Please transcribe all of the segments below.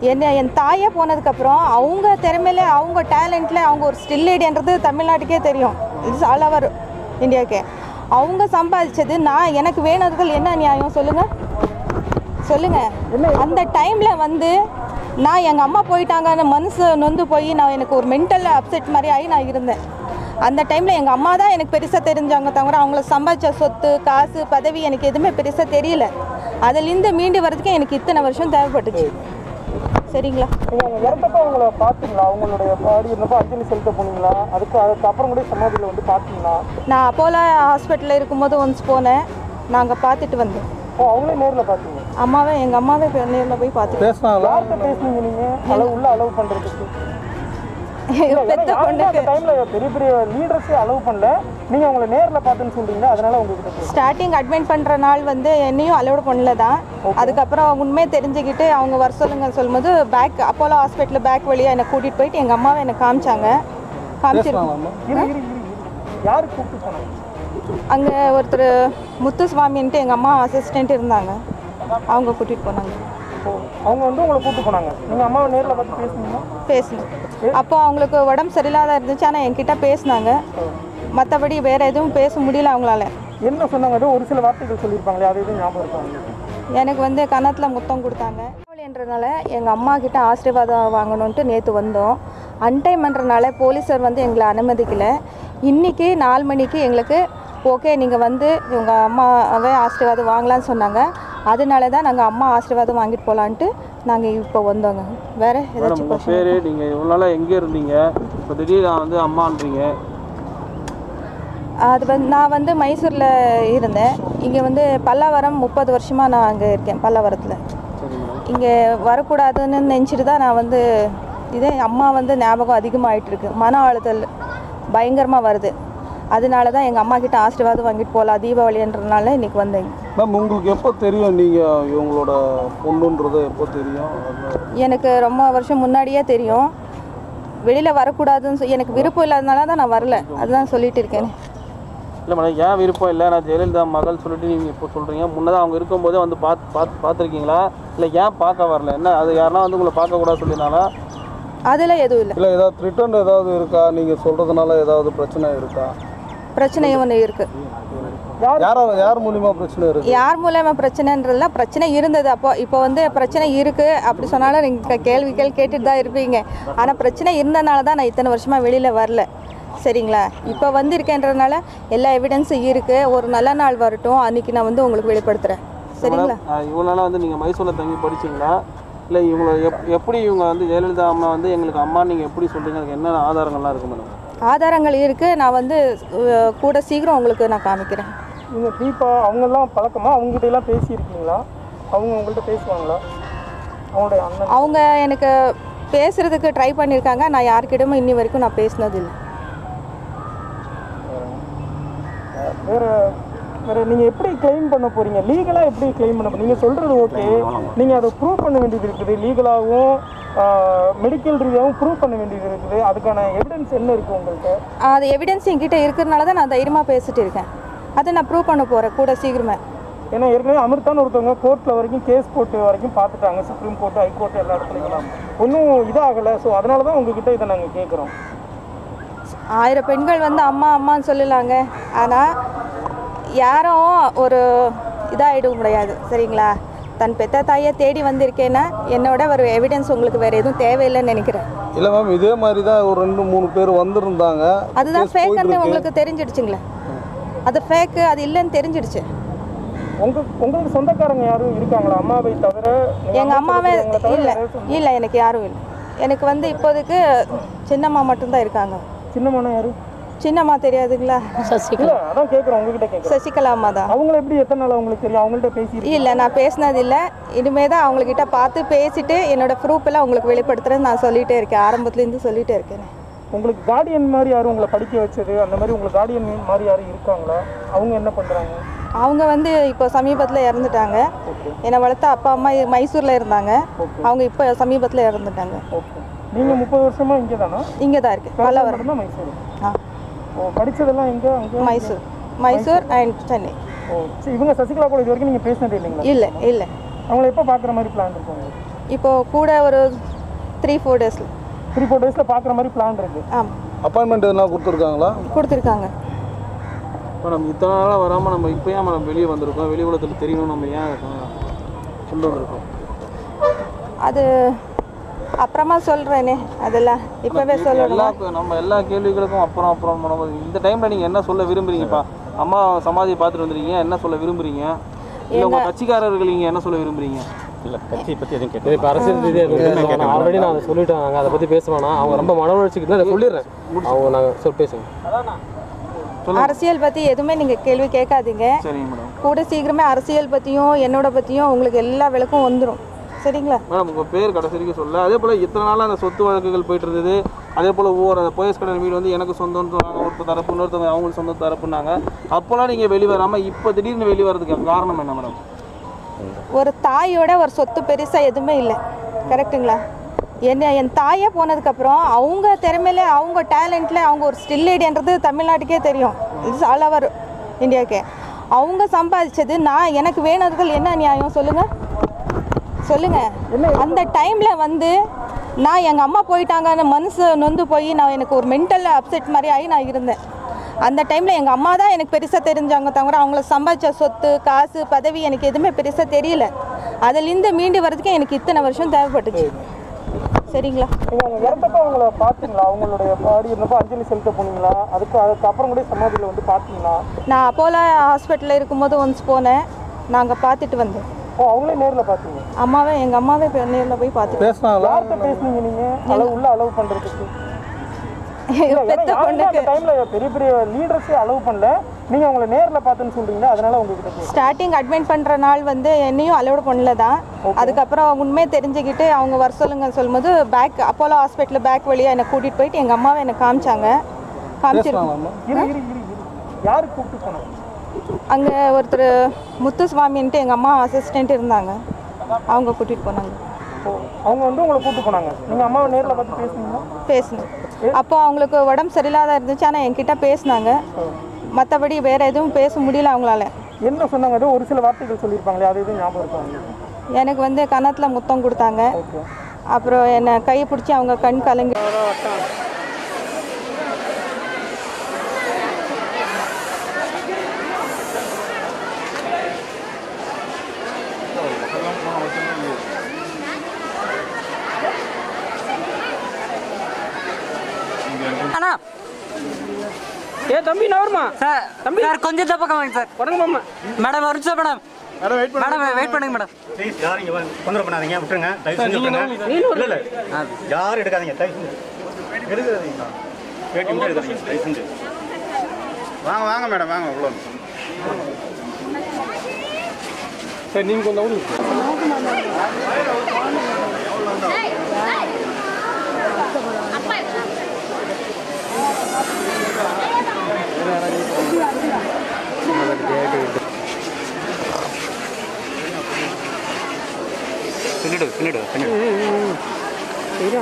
என்ன என் தாயே போனதுக்கப்புறம் அவங்க திறமையில அவங்க டேலண்ட்டில் அவங்க ஒரு ஸ்டில் லேடின்றது தமிழ்நாட்டுக்கே தெரியும். இட்ஸ் ஆல் ஓவர் இந்தியாவுக்கே அவங்க சம்பாதிச்சது நான் எனக்கு வேணுறதுல என்ன நியாயம்? சொல்லுங்கள் சொல்லுங்கள் அந்த டைமில் வந்து நான் எங்கள் அம்மா போயிட்டாங்கன்னு மனசு நொந்து போய் நான் எனக்கு ஒரு மென்டல் அப்செட் மாதிரி ஆகி நான் இருந்தேன். அந்த டைமில் எங்கள் அம்மா தான் எனக்கு பெருசாக தெரிஞ்சாங்க தவிர அவங்கள சம்பாதிச்ச சொத்து காசு பதவி எனக்கு எதுவுமே பெருசாக தெரியல. அதுலேருந்து மீண்டு வர்றதுக்கு எனக்கு இத்தனை வருஷம் தேவைப்பட்டுச்சு. சரிங்களா. நீங்கள் இறந்தப்போ அவங்கள பார்த்தீங்களா? அவங்களுடைய பாடி இருந்தப்போ அஞ்சலி செலுத்த போனீங்களா? அதுக்கு அதுக்கப்புறம் கூட சமாதியில் வந்து பார்த்தீங்களா? நான் அப்போலோ ஹாஸ்பிட்டலில் இருக்கும்போது ஒன்ஸ் போனேன். நாங்கள் பார்த்துட்டு வந்தோம். ஓ அவங்களே நேரில் பார்த்தீங்க? அம்மாவே எங்கள் அம்மாவே நேரில் போய் பார்த்துட்டு பேசினாங்களா? யார்கிட்ட பேசுனீங்க நீங்கள் அளவு உள்ள அளவு பண்ணுறதுக்கு பெரிய பெரிய லீடர்ஸே அளவு பண்ணல. நீங்கள் அவங்கள நேரில் பார்த்துன்னு சொல்றீங்களா? அதனால பேசுறேன். ஸ்டார்டிங் அட்மிட் பண்ணுற நாள் வந்து என்னையும் அலோடு பண்ணல தான். அதுக்கப்புறம் உண்மையை தெரிஞ்சுக்கிட்டு அவங்க வர சொல்லுங்க சொல்லும்போது பேக் அப்போலோ ஹாஸ்பிட்டல் பேக் வழியாக என்னை கூட்டிகிட்டு போயிட்டு எங்கள் அம்மாவை என்னை காமிச்சாங்க. யாரு கூப்பிட்டு போனாங்க? அங்கே ஒருத்தர் முத்துசுவாமின்ட்டு எங்கள் அம்மா அசிஸ்டண்ட் இருந்தாங்க. அவங்க கூட்டிகிட்டு போனாங்க. அவங்க வந்து உங்களை கூப்பிட்டு போனாங்க. நீங்கள் அம்மாவை நேரில் பார்த்து பேசுனீங்களா? பேசினேன் அப்போ அவங்களுக்கு உடம்பு சரியில்லாத இருந்துச்சு ஆனால் என்கிட்ட பேசினாங்க. மற்றபடி வேறு எதுவும் பேச முடியல அவங்களால. என்ன சொன்னாங்க? ஒரு சில வார்த்தைகள் சொல்லியிருப்பாங்களே அது எதுவும் ஞாபகம் இருக்கா உங்களுக்கு? எனக்கு வந்து கன்னத்தில் முத்தம் கொடுத்தாங்க. என்றனால எங்கள் அம்மா கிட்ட ஆசீர்வாதம் வாங்கணுன்ட்டு நேற்று வந்தோம். அன்டைம்ன்றனால போலீஸர் வந்து எங்களை அனுமதிக்கலை. இன்றைக்கி நாலு மணிக்கு எங்களுக்கு ஓகே நீங்கள் வந்து இவங்க அம்மாவே ஆசீர்வாதம் வாங்கலாம்னு சொன்னாங்க. அதனால தான் நாங்கள் அம்மா ஆசீர்வாதம் வாங்கிட்டு போகலான்ட்டு நாங்கள் இப்போ வந்தோங்க. வேறு ஏதாச்சும்? பேர் நீங்கள் இவ்வளோ நாளாக எங்கே இருந்தீங்க? இப்போ திடீர்னு நான் வந்து அம்மான்றீங்க. அது வந்து நான் வந்து மைசூரில் இருந்தேன். இங்கே வந்து பல்லாவரம் முப்பது வருஷமாக நான் அங்கே இருக்கேன் பல்லாவரத்தில். இங்கே வரக்கூடாதுன்னு நினச்சிட்டு தான் நான் வந்து இதே அம்மா வந்து ஞாபகம் அதிகமாகிட்டு இருக்கு. மன அழுத்தல் பயங்கரமாக வருது. அதனால தான் எங்கள் அம்மா கிட்ட ஆசீர்வாதம் வாங்கிட்டு போகலாம் தீபாவளின்றதுனால இன்னைக்கு வந்தேங்க மேம் உங்களுக்கு எப்போ தெரியும் நீங்கள் இவங்களோட பொண்ணுன்றது எப்போ தெரியும்? எனக்கு ரொம்ப வருஷம் முன்னாடியே தெரியும். வெளியில் வரக்கூடாதுன்னு சொல்லி எனக்கு விருப்பம் இல்லாதனால தான் நான் வரல. அதுதான் சொல்லிட்டு இருக்கேன். இல்லை மேடம் ஏன் விருப்பம் இல்லை? நான் ஜெயலலிதா மகள் சொல்லிட்டு நீங்கள் இப்போ சொல்கிறீங்க முன்னதாக அவங்க இருக்கும்போதே வந்து பார்த்து பார்த்து பார்த்துருக்கீங்களா? இல்லை ஏன் பார்க்க வரல? என்ன அது யாருன்னா வந்து உங்களை பார்க்கக்கூடாது சொல்லினாலா அதில் எதுவும் இல்லை. இல்லை ஏதாவது ரிட்டர்ன் ஏதாவது இருக்கா? நீங்கள் சொல்கிறதுனால ஏதாவது பிரச்சனை இருக்கா? பிரச்சனை ஒன்று இருக்குது யார் யார் மூலியமா பிரச்சனை இருக்கு? யார் மூலமா பிரச்சனைன்றதுல பிரச்சனை இருந்தது. அப்போ இப்போ வந்து பிரச்சனை இருக்குது அப்படி சொன்னாலும் நீங்கள் கேள்விகள் கேட்டுட்டு தான் இருப்பீங்க. ஆனால் பிரச்சனை இருந்தனால தான் நான் இத்தனை வருஷமாக வெளியில் வரல. சரிங்களா? இப்போ வந்திருக்கேன்றதுனால எல்லா எவிடன்ஸும் இருக்குது ஒரு நல்ல நாள் வரட்டும். அன்றைக்கி நான் வந்து உங்களுக்கு வெளிப்படுத்துகிறேன் சரிங்களா? இவ்வளோ நாளாக வந்து நீங்கள் மைசூரில் தங்கி படிச்சீங்களா? இல்லை இவங்களை எப் எப்படி இவங்க வந்து ஜெயலலிதா அம்மா வந்து எங்களுக்கு அம்மா நீங்கள் எப்படி சொல்கிறீங்க அதுக்கு என்னென்ன ஆதாரங்கள்லாம் இருக்குது மேடம் ஆதாரங்கள் இருக்குது நான் வந்து கூட சீக்கிரம் உங்களுக்கு நான் காமிக்கிறேன். நீங்கள் தீபா அவங்கெல்லாம் பழக்கமா அவங்ககிட்ட எல்லாம் பேசியிருக்கீங்களா? அவங்க உங்கள்கிட்ட பேசுவாங்களா? அவங்களுடைய அண்ணன். அவங்க எனக்கு பேசுகிறதுக்கு ட்ரை பண்ணியிருக்காங்க. நான் யார்கிட்டயும் இன்னி வரைக்கும் நான் பேசினதில்லை. வேற வேற நீங்க எப்படி கிளைம் பண்ண போறீங்க? லீகலா எப்படி கிளைம் பண்ண போறீங்க? நீங்க சொல்றது ஓகே நீங்க அதை ப்ரூவ் பண்ண வேண்டியது இருக்குது. லீகலாகவும் மெடிக்கல் ரீதியாகவும் ப்ரூவ் பண்ண வேண்டியது இருக்குது. அதுக்கான எவிடன்ஸ் என்ன இருக்கு உங்கள்கிட்ட அது எவிடன்ஸ் என்கிட்ட இருக்கிறதுனால தான் நான் தைரியமாக பேசிட்டு இருக்கேன். அதை நான் ப்ரூவ் பண்ண போகிறேன் கூட சீக்கிரமே. ஏன்னா ஏற்கனவே அமிர்தான்னு ஒருத்தவங்க கோர்ட்டில் வரைக்கும் கேஸ் போட்டு வரைக்கும் பார்த்துட்டாங்க. சுப்ரீம் கோர்ட் ஹைகோர்ட் எல்லா இடத்துலையும். ஒன்றும் இதாகலை. ஸோ அதனால தான் உங்ககிட்ட இதை நாங்கள் கேட்குறோம் ஆயிரம் பெண்கள் வந்து அம்மா அம்மான்னு சொல்லலாங்க ஆனால் யாரும் ஒரு இதாகிட முடியாது. சரிங்களா? தன் பெத்த தாயை தேடி வந்திருக்கேன்னா என்னோட ஒரு எவிடன்ஸ் உங்களுக்கு வேறு எதுவும் தேவையில்லைன்னு நினைக்கிறேன். இல்லை மேம் இதே மாதிரி தான் ஒரு ரெண்டு மூணு பேர் வந்திருந்தாங்க. அதுதான் ஃபேக்குன்னு உங்களுக்கு தெரிஞ்சிடுச்சுங்களே. அது ஃபேக்கு அது இல்லைன்னு தெரிஞ்சிடுச்சு. உங்க உங்களுக்கு சொந்தக்காரங்க யாரும் இருக்காங்களா? அம்மாவை தவிர எங்கள் அம்மாவே இல்லை. இல்லை எனக்கு யாரும் இல்லை. எனக்கு வந்து இப்போதைக்கு சின்னம்மா மட்டும்தான் இருக்காங்க. சின்னம்மானா யாரு? சின்னம்மா தெரியாதுங்களா? இல்ல அதான் கேட்குறோம் உங்ககிட்ட கேட்குறேன் சசிகலா அம்மா தான். அவங்கள எப்படி எத்தனை நாள் அவங்களுக்கு தெரியும்? அவங்கள்ட்ட பேசி இல்லை நான் பேசினது இல்லை இனிமே தான் அவங்கக்கிட்ட பார்த்து பேசிட்டு என்னோட ப்ரூஃப் எல்லாம் உங்களுக்கு வெளிப்படுத்துறேன்னு நான் சொல்லிட்டே இருக்கேன். ஆரம்பத்துலேருந்து சொல்லிட்டே இருக்கேன். உங்களுக்கு கார்டியன் மாதிரி யாரும் உங்களை படிக்க வச்சது? அந்த மாதிரி உங்களுக்கு கார்டியன் மாதிரி யாரும் இருக்காங்களா? அவங்க என்ன பண்றாங்க? அவங்க வந்து இப்போ சமீபத்தில் இறந்துட்டாங்க. என்னை வளர்த்த அப்பா அம்மா மைசூரில் இருந்தாங்க. அவங்க இப்போ சமீபத்தில் இறந்துட்டாங்க. ஓகே. நீங்க முப்பது வருஷமா இங்கே தானா இங்கே தான் இருக்கு பல்லவரம் மட்டும்தான் மைசூர்? ஆ. ஓ படிச்சதெல்லாம் எங்க? அங்கே மைசூர். மைசூர் அண்ட் சென்னை. ஓ சரி இவங்க சசிகலா கூட இது வரைக்கும் நீங்க பேசினதே இல்லைங்களா? இல்லை இல்லை. அவங்கள எப்போ பார்க்குற மாதிரி பிளான் இருக்கும் உங்களுக்கு? இப்போ கூட ஒரு த்ரீ ஃபோர் டேஸில் த்ரீ ஃபோர் டேஸில் பார்க்குற மாதிரி பிளான் இருக்கு. ஆமாம் அப்பாயின்மெண்ட் எதுனா கொடுத்துருக்காங்களா? கொடுத்துருக்காங்க. மேடம் இத்தனை நாளாக வராமல் நம்ம இப்போ ஏன் மேடம் வெளியே வந்திருக்கோம். வெளி உலகத்தில் தெரியணும் நம்ம ஏன் கொண்டு வந்திருக்கோம் அது அப்புறமா சொல்கிறேனே அதெல்லாம். இப்போவே சொல்லணுமா? நம்ம எல்லா கேள்விகளுக்கும் அப்புறம் அப்புறம் பண்ணும்போது இந்த டைமில் நீங்கள் என்ன சொல்ல விரும்புறீங்கப்பா? அம்மா சமாதியை பார்த்துட்டு வந்துருக்கீங்க என்ன சொல்ல விரும்புறீங்க? இல்லை உங்கள் கட்சிக்காரர்கள் நீங்கள் என்ன சொல்ல விரும்புறீங்க? இல்லை கட்சியை பற்றி எதுவும் கேட்டு இப்போ அரசியல் ரீதியாக ஆல்ரெடி நான் சொல்லிட்டேன். நாங்கள் அதை பற்றி பேச வேணாம் அவங்க ரொம்ப மன உணர்ச்சிக்கு அதை சொல்லிடுறேன். அவங்க நாங்கள் சொல் பேசுங்க. அரசியல் பற்றி எதுவுமே நீங்கள் கேள்வி கேட்காதீங்க. சரிங்க மேடம். கூட சீக்கிரமே அரசியல் பற்றியும் என்னோட பற்றியும் உங்களுக்கு எல்லா விளக்கும் வந்துடும் சரிங்களா? மேடம் உங்கள் பேர் கடைசி வரைக்கும் சொல்ல அதே போல் இத்தனை நாளாக அந்த சொத்து வழக்குகள் போயிட்டு இருந்தது அதே போல் ஒவ்வொரு அந்த போயஸ் கடன் வீடு வந்து எனக்கு சொந்தம்னு சொன்னாங்க. ஒரு தரப்பு இன்னொருத்தவங்க அவங்களுக்கு சொந்த தரப்புனாங்க அப்போல்லாம் நீங்கள் வெளியே வராமல் இப்போ திடீர்னு வெளியே வரதுக்கு காரணம் என்ன மேடம்? ஒரு தாயோட ஒரு சொத்து பெருசாக எதுவுமே இல்லை. கரெக்ட்டுங்களா? என்ன என் தாயே போனதுக்கப்புறம் அவங்க திறமையில அவங்க டேலண்ட்டில் அவங்க ஒரு ஸ்டில் லேடின்றது தமிழ்நாட்டுக்கே தெரியும். இட்ஸ் ஆல் ஓவர் இந்தியாவுக்கே அவங்க சம்பாதிச்சது நான் எனக்கு வேணுறதுகள் என்ன நியாயம்? சொல்லுங்கள் சொல்லுங்கள் அந்த டைமில் வந்து நான் எங்கள் அம்மா போயிட்டாங்கன்னு மனசு நொந்து போய் நான் எனக்கு ஒரு மென்டல் அப்செட் மாதிரி ஆகி நான் இருந்தேன். அந்த டைமில் எங்கள் அம்மா தான் எனக்கு பெருசாக தெரிஞ்சாங்க தவிர அவங்கள சம்பாதிச்ச சொத்து காசு பதவி எனக்கு எதுவுமே பெருசாக தெரியல. அதுலேருந்து மீண்டு வர்றதுக்கு எனக்கு இத்தனை வருஷம் தேவைப்பட்டுச்சு. சரிங்களா? இறந்தப்ப அவங்கள பார்த்தீங்களா அவங்களுடைய பாடி இருந்தப்போ அஞ்சலி செலுத்த போனீங்களா? அதுக்கு அதுக்கப்புறம் கூட சமாதியில் வந்து பார்த்தீங்களா நான் அப்போலோ ஹாஸ்பிட்டலில் இருக்கும்போது ஒன்ஸ் போனேன். நாங்கள் பார்த்துட்டு வந்தேன். அவங்களே நேரில் பார்த்தீங்க அம்மாவே எங்கள் அம்மாவே நேரில் போய் பார்த்துட்டு பேசினாங்களா யார்கிட்ட பேசுனீங்க நீங்கள் அளவு உள்ள அளவு பண்ணுறதுக்கு பெத்த பொண்ணுக்கு டைம்ல பெரிய பெரிய லீடர்ஸே அலோவ் பண்ணல. நீங்க அவங்கள நேர்ல பார்த்தேன்னு சொல்றீங்களா? அதனால கேக்குறேன். ஸ்டார்டிங் அட்மிட் பண்ணுற நாள் வந்து என்னையும் அலோடு பண்ணல தான். அதுக்கப்புறம் உண்மையை தெரிஞ்சுக்கிட்டு அவங்க வர சொல்லுங்க சொல்லும்போது பேக் அப்போலோ ஹாஸ்பிட்டல் பேக் வழியாக என்னை கூட்டிகிட்டு போயிட்டு எங்கள் அம்மாவை என்னை காமிச்சாங்க. காமிச்சிருக்கோம் இரு இரு இரு இரு. யாரு கூப்பிட்டு போனாங்க அங்கே ஒருத்தர் முத்துசுவாமின்ட்டு எங்கள் அம்மா அசிஸ்டண்ட் இருந்தாங்க. அவங்க கூட்டிகிட்டு போனாங்க. அவங்க வந்து உங்களை கூப்பிட்டு போனாங்க. நீங்க அம்மாவை நேர்ல பார்த்து பேசுனீங்களா? பேசினேன் அப்போ அவங்களுக்கு உடம்பு சரியில்லாத இருந்துச்சு ஆனால் என்கிட்ட பேசினாங்க. மற்றபடி வேறு எதுவும் பேச முடியல அவங்களால. என்ன சொன்னாங்க? ஒரு சில வார்த்தைகள் சொல்லியிருப்பாங்களே அது எதுவும் ஞாபகம் எனக்கு வந்து கன்னத்தில் முத்தம் கொடுத்தாங்க. அப்புறம் என்னை கையை பிடிச்சி அவங்க கண் கலங்கி ஏ தம்பி நவருமா சார் தம்பி. சார் கொஞ்சம் இந்த பக்கம் வாங்க சார். உடம்பு மாமா. மேடம் ஒரு நிமிஷம் மேடம். மேடம் வெயிட் பண்ணுங்க. மேடம் ப்ளீஸ் யாரும் இங்கே தொந்தரவு பண்ணாதீங்க விட்டுருங்க. தயவு செஞ்சு விட்டுருங்க. இல்லை இல்லை. யாரும் எடுக்காதீங்க தயவு செஞ்சு. எடுக்காதீங்க. வேட்டி மட்டும் எடுக்காதீங்க தயவு செஞ்சு. வாங்க வாங்க மேடம் வாங்க உள்ள சரி நீங்கள் கொஞ்சம் பின்னாடி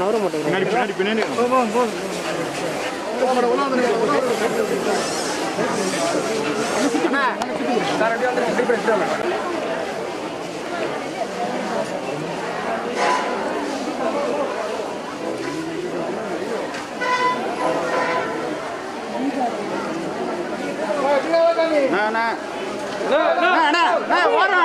நவர மாட்டேங்க பின்னாடி பின்னாடி பின்னாடி. அண்ணா, அண்ணா, அண்ணா, ஓரம்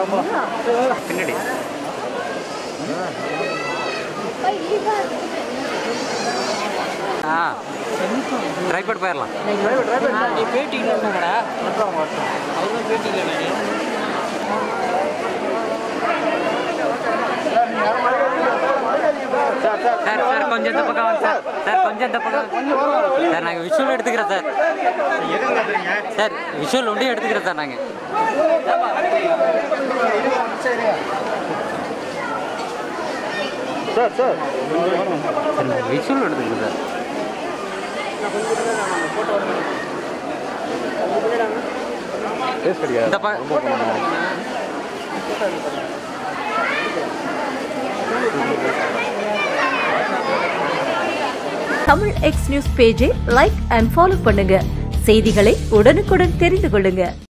பின்னாடி. ஆ. ட்ரைபோர்ட் போயிடலாம் நீ பேட்டி இல்லைங்கடா சார் சார். சார் கொஞ்சம் இந்த பக்கம் வாங்க சார் சார் கொஞ்சம் இந்த பக்கம். சார் நாங்கள் விஷுவல் எடுத்துக்கிறோம் சார். சார் விஷுவல் ஒன்றே எடுத்துக்கிறோம் சார் நாங்கள் சார் சார். சார் விஷுவல் எடுத்துக்கிறோம் சார். இந்த ப தமிழ் எக்ஸ் நியூஸ் பேஜை லைக் அண்ட் ஃபாலோ பண்ணுங்க. செய்திகளை உடனுக்குடன் தெரிந்து கொள்ளுங்க.